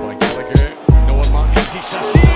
by Gallagher. No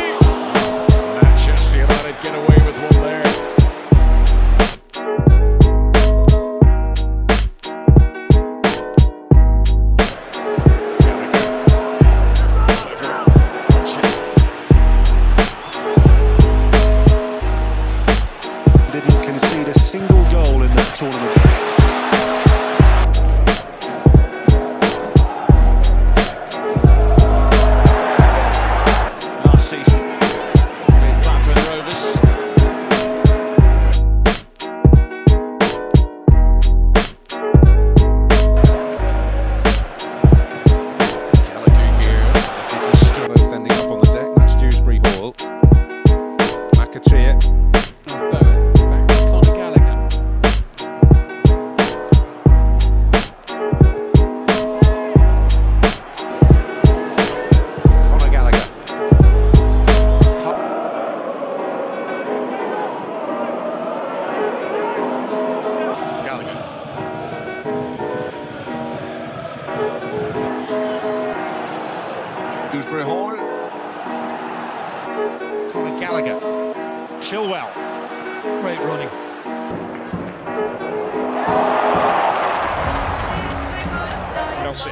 Great running. Chelsea.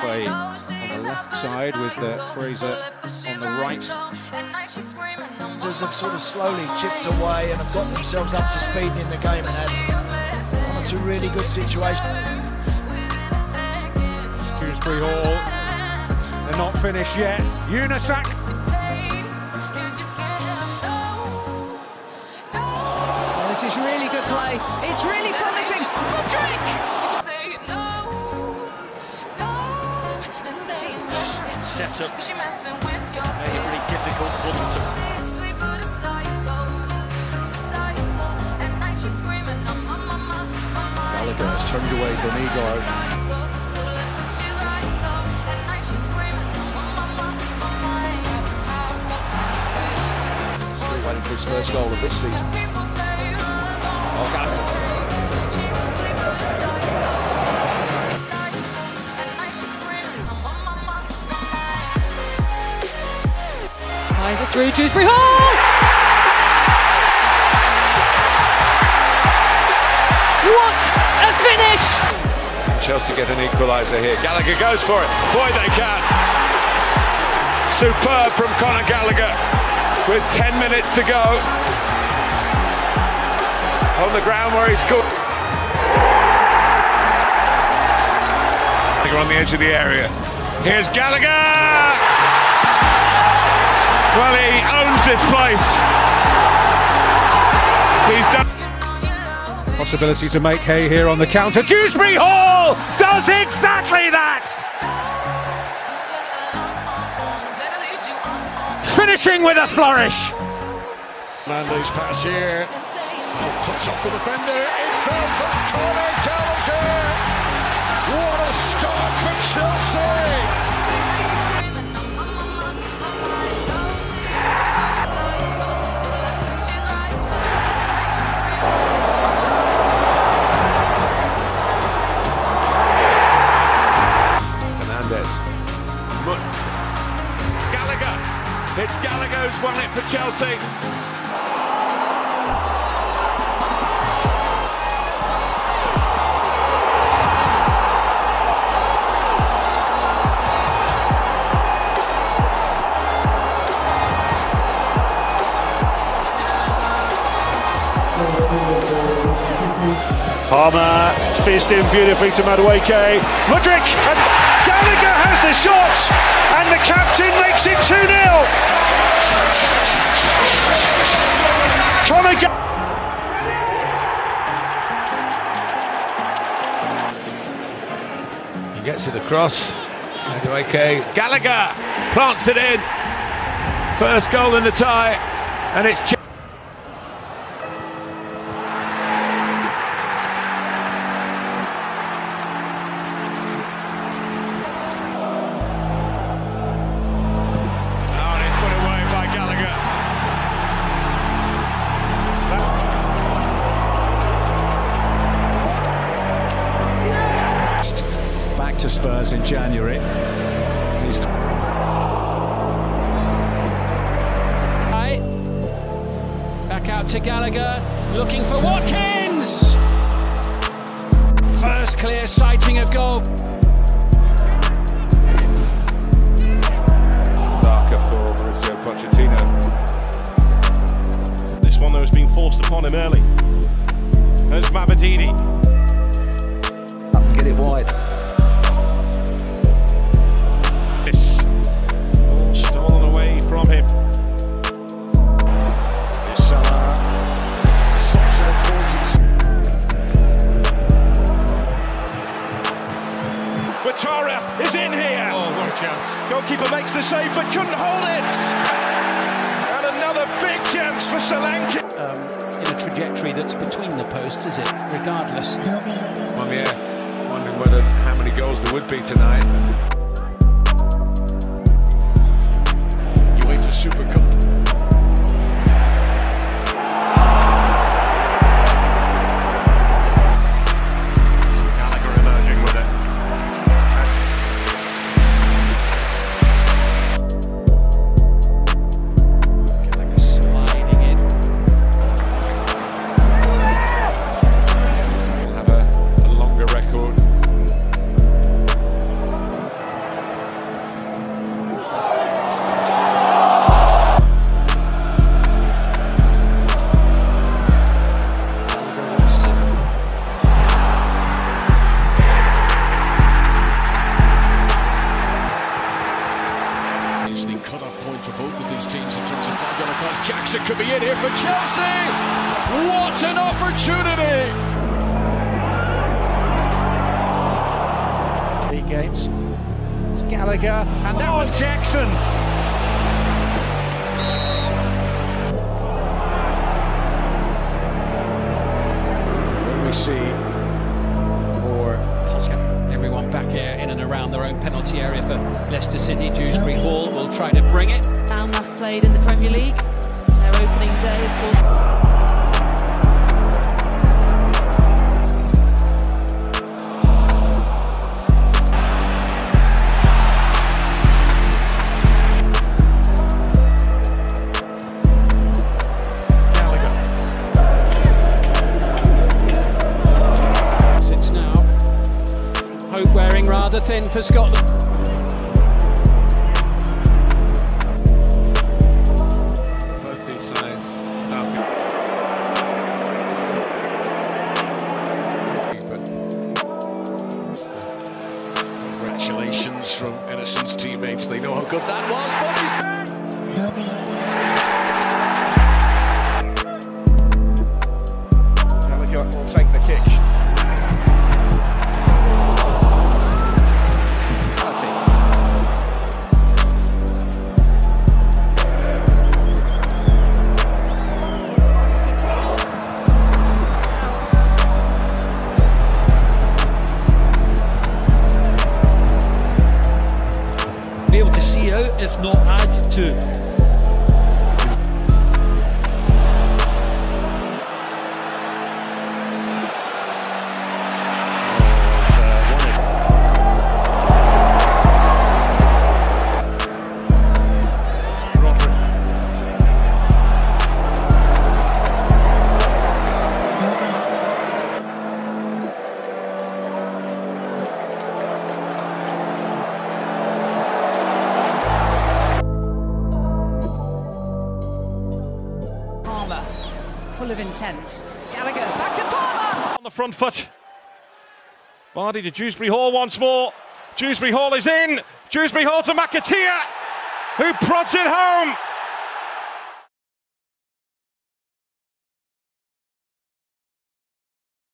Play on the left side with uh, Fraser on the right. Others have sort of slowly chipped away and have got themselves up to speed in the game and had one or two really good situations. Dewsbury Hall. They're not finished yet. Unisac. Really good play. It's really promising. Modric! Set up. Made it really difficult for them to Gallagher has turned away Donegal. Still waiting for his first goal of this season. Oh, through Dewsbury Hall! What a finish! Chelsea get an equaliser here. Gallagher goes for it. Boy, they can. Superb from Conor Gallagher with 10 minutes to go. On the ground where he's he scored. Gallagher on the edge of the area. Here's Gallagher! Well, he owns this place. He's done. Possibility to make hay here on the counter. Dewsbury Hall does exactly that! Finishing with a flourish. Nando's pass here. Touch off the defender. Conor Gallagher. What a start for Chelsea! Gallagher. It's Gallagher who's won it for Chelsea. Palmer fizzed in beautifully to Madueke. Mudryk and Gallagher has the shot, and the captain makes it 2 0. Conor. He gets it across. Madueke. Gallagher plants it in. First goal in the tie, and it's. Spurs in January. He's Right. Back out to Gallagher, looking for Watkins. First clear sighting of goal. Darker for Mauricio Pochettino. This one though has been forced upon him early. There's Mabadini. Up and get it wide. Between the posts, is it? Regardless. Well, yeah. Wondering whether how many goals there would be tonight. UEFA Super Cup. Games. It's Gallagher, and that was Jackson. When we see more Everyone back here in and around their own penalty area for Leicester City. Dewsbury Hall will try to bring it. Bournemouth played in the Premier League. Their opening day, rather thin for Scotland. Both these sides starting. Congratulations from Edison's teammates. They know how good that was. But he's will take the kick. If not add to. Full of intent. Gallagher, back to Palmer. on the front foot. Body to Dewsbury Hall once more. Dewsbury Hall is in. Dewsbury Hall to McAteer, who prods it home.